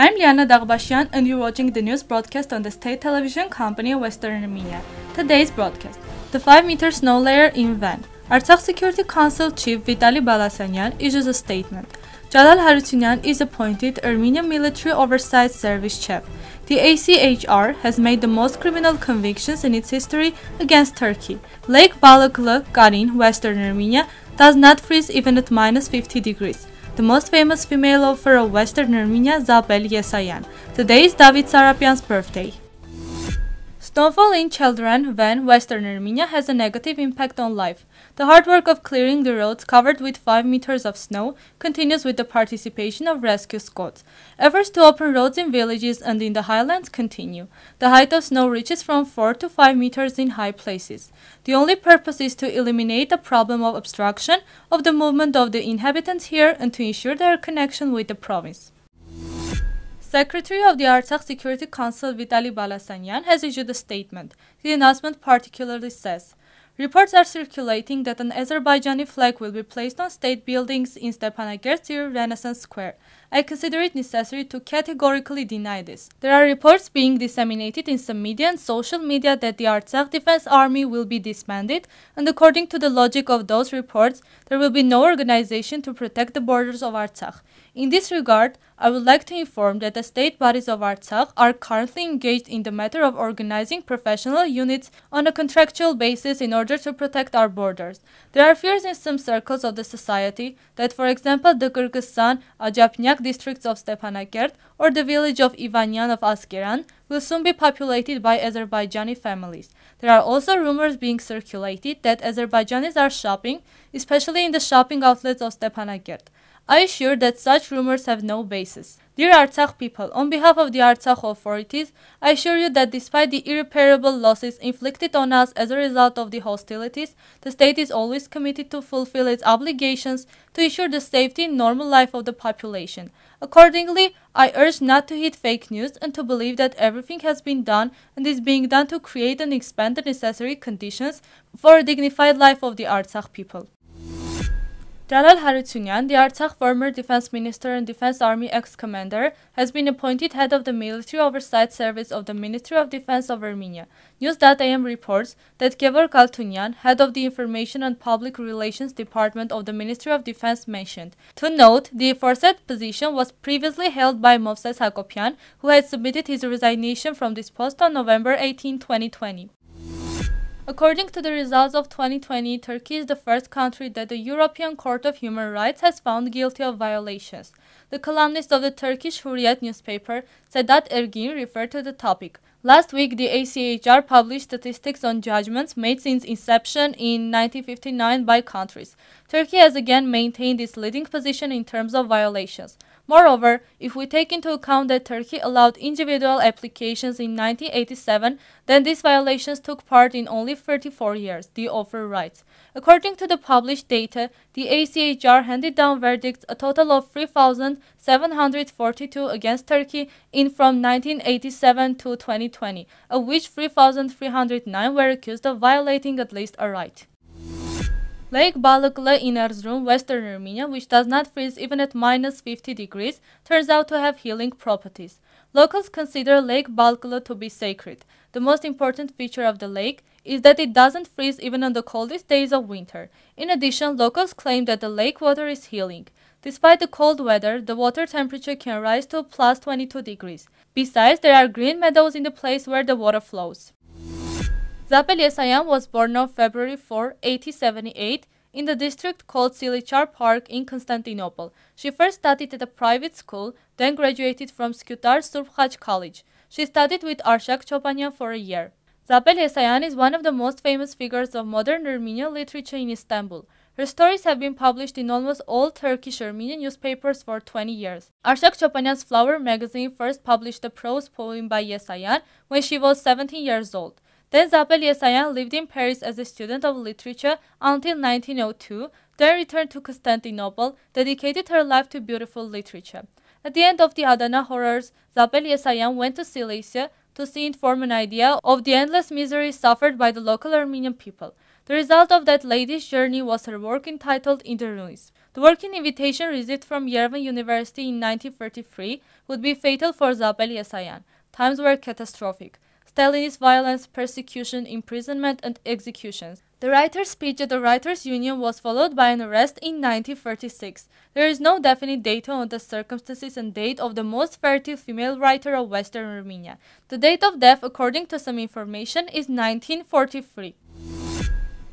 I'm Liana Daghbashyan, and you're watching the news broadcast on the state television company Western Armenia. Today's broadcast The 5 meter snow layer in Van. Artsakh Security Council Chief Vitali Balasanyan issues a statement. Jalal Harutyunyan is appointed Armenian Military Oversight Service Chief. The ECHR has made the most criminal convictions in its history against Turkey. Lake Balıklı, Karin, Western Armenia, does not freeze even at minus 50 degrees. The most famous female author of Western Armenia, Zabel Yesayan. Today is David Sarapyan's birthday. Snowfall in children when Western Armenia has a negative impact on life. The hard work of clearing the roads covered with 5 meters of snow continues with the participation of rescue squads. Efforts to open roads in villages and in the highlands continue. The height of snow reaches from 4 to 5 meters in high places. The only purpose is to eliminate the problem of obstruction of the movement of the inhabitants here and to ensure their connection with the province. Secretary of the Artsakh Security Council Vitali Balasanyan has issued a statement. The announcement particularly says, Reports are circulating that an Azerbaijani flag will be placed on state buildings in Stepanakert Renaissance Square. I consider it necessary to categorically deny this. There are reports being disseminated in some media and social media that the Artsakh Defense Army will be disbanded, and according to the logic of those reports, there will be no organization to protect the borders of Artsakh. In this regard, I would like to inform that the state bodies of Artsakh are currently engaged in the matter of organizing professional units on a contractual basis in order to protect our borders. There are fears in some circles of the society that, for example, the Kyrgyzstan, Ajapnyak districts of Stepanakert or the village of Ivanyan of Askeran will soon be populated by Azerbaijani families. There are also rumors being circulated that Azerbaijanis are shopping, especially in the shopping outlets of Stepanakert. I assure that such rumors have no basis. Dear Artsakh people, on behalf of the Artsakh authorities, I assure you that despite the irreparable losses inflicted on us as a result of the hostilities, the state is always committed to fulfill its obligations to ensure the safety and normal life of the population. Accordingly, I urge not to heed fake news and to believe that everything has been done and is being done to create and expand the necessary conditions for a dignified life of the Artsakh people. Jalal Harutyunyan, the Artsakh former defense minister and defense army ex-commander, has been appointed head of the military oversight service of the Ministry of Defense of Armenia. News.am reports that Gevorg Altunyan, head of the Information and Public Relations Department of the Ministry of Defense, mentioned. To note, the aforesaid position was previously held by Movses Hakopian, who had submitted his resignation from this post on November 18, 2020. According to the results of 2020, Turkey is the first country that the European Court of Human Rights has found guilty of violations. The columnist of the Turkish Hurriyet newspaper, Sedat Ergin, referred to the topic. Last week, the ECHR published statistics on judgments made since inception in 1959 by countries. Turkey has again maintained its leading position in terms of violations. Moreover, if we take into account that Turkey allowed individual applications in 1987, then these violations took part in only 34 years, the author writes. According to the published data, the ECHR handed down verdicts a total of 3,742 against Turkey in from 1987 to 2020, of which 3,309 were accused of violating at least a right. Lake Balıklı in Erzurum, Western Armenia, which does not freeze even at minus 50 degrees, turns out to have healing properties. Locals consider Lake Balıklı to be sacred. The most important feature of the lake is that it doesn't freeze even on the coldest days of winter. In addition, locals claim that the lake water is healing. Despite the cold weather, the water temperature can rise to plus 22 degrees. Besides, there are green meadows in the place where the water flows. Zabel Yesayan was born on February 4, 1878, in the district called Silichar Park in Constantinople. She first studied at a private school, then graduated from Skutar Surpkhach College. She studied with Arshak Chopanyan for a year. Zabel Yesayan is one of the most famous figures of modern Armenian literature in Istanbul. Her stories have been published in almost all Turkish Armenian newspapers for 20 years. Arshak Chopanyan's Flower magazine first published a prose poem by Yesayan when she was 17 years old. Then Zabel Yesayan lived in Paris as a student of literature until 1902, then returned to Constantinople, dedicated her life to beautiful literature. At the end of the Adana horrors, Zabel Yesayan went to Cilicia to see and form an idea of the endless misery suffered by the local Armenian people. The result of that lady's journey was her work entitled In the Ruins. The working invitation received from Yerevan University in 1933 would be fatal for Zabel Yesayan. Times were catastrophic. Stalinist violence, persecution, imprisonment, and executions. The writer's speech at the Writers' Union was followed by an arrest in 1936. There is no definite data on the circumstances and date of the most fertile female writer of Western Armenia. The date of death, according to some information, is 1943.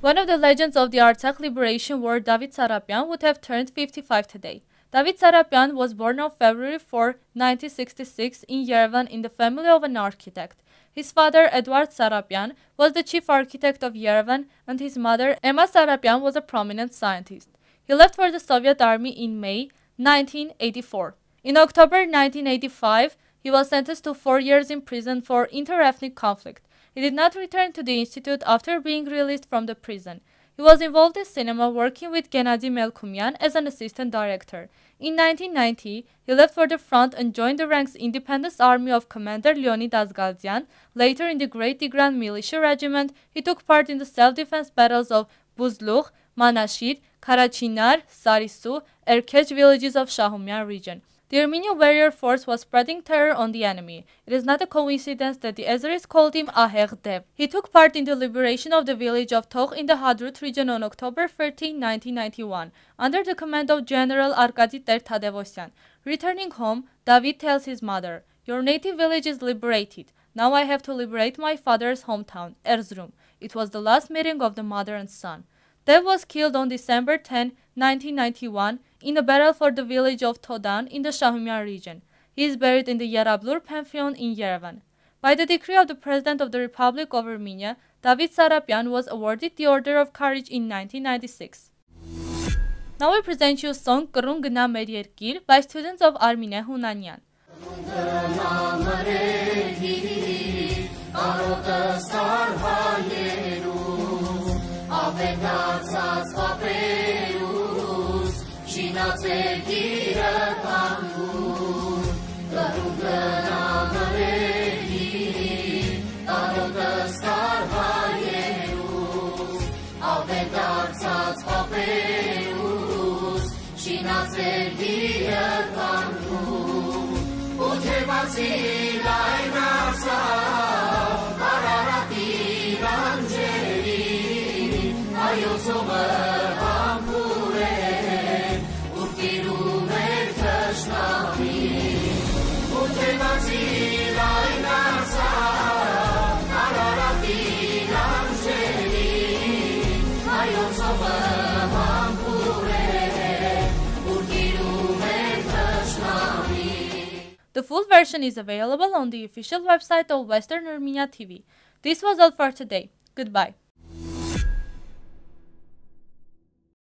One of the legends of the Artsakh Liberation War, David Sarapyan, would have turned 55 today. David Sarapyan was born on February 4, 1966 in Yerevan in the family of an architect. His father, Eduard Sarapyan, was the chief architect of Yerevan, and his mother, Emma Sarapyan, was a prominent scientist. He left for the Soviet Army in May 1984. In October 1985, he was sentenced to four years in prison for interethnic conflict. He did not return to the institute after being released from the prison. He was involved in cinema, working with Gennady Melkumyan as an assistant director. In 1990, he left for the front and joined the ranks Independence Army of Commander Leonid Azgaldyan. Later, in the Great Tigran Militia Regiment, he took part in the self-defense battles of Buzlukh, Manashir, Karachinar, Sarisu, Erkech villages of Shahumyan region. The Armenian warrior force was spreading terror on the enemy. It is not a coincidence that the Azeris called him Aheg Dev. He took part in the liberation of the village of Togh in the Hadrut region on October 13, 1991, under the command of General Arkady Ter Tadevosyan. Returning home, David tells his mother, Your native village is liberated. Now I have to liberate my father's hometown, Erzurum. It was the last meeting of the mother and son. Dev was killed on December 10, 1991, in a battle for the village of Todan in the Shahumyan region. He is buried in the Yerablur Pantheon in Yerevan. By the decree of the President of the Republic of Armenia, David Sarapyan was awarded the Order of Courage in 1996. Now we present you song Grungna Medierkir by students of Armenia Hunanyan. մոտեցած ապերուս, շինացեք իրականություն, կրուգը նամրելի, տարոտը ստարվայերուս, ավետարցած ապերուս, շինացեք իրականություն, ու թեմացի լայնացած, The full version is available on the official website of Western Armenia TV. This was all for today. Goodbye.